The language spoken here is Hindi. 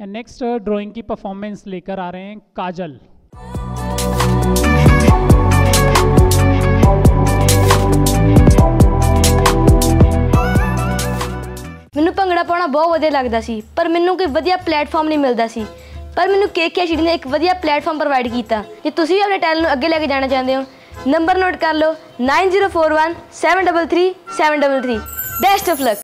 एंड नेक्स्ट ड्राइंग की परफॉर्मेंस लेकर आ रहे हैं काजल ਮੈਨੂੰ ਭੰਗੜਾ ਪਾਉਣਾ ਬਹੁਤ ਵਧੀਆ ਲੱਗਦਾ ਸੀ ਪਰ ਮੈਨੂੰ ਕੋਈ ਵਧੀਆ ਪਲੇਟਫਾਰਮ ਨਹੀਂ ਮਿਲਦਾ ਸੀ ਪਰ ਮੈਨੂੰ ਕੇਕੇ ਸ਼ੀਡੀ ਨੇ ਇੱਕ ਵਧੀਆ ਪਲੇਟਫਾਰਮ ਪ੍ਰੋਵਾਈਡ ਕੀਤਾ ਜੇ ਤੁਸੀਂ ਵੀ ਆਪਣੇ ਟੈਲੈਂਟ ਨੂੰ ਅੱਗੇ ਲੈ ਕੇ ਜਾਣਾ ਚਾਹੁੰਦੇ ਹੋ ਨੰਬਰ ਨੋਟ ਕਰ ਲਓ 9041 733 733 ਬੈਸਟ ਆਫ ਲੱਕ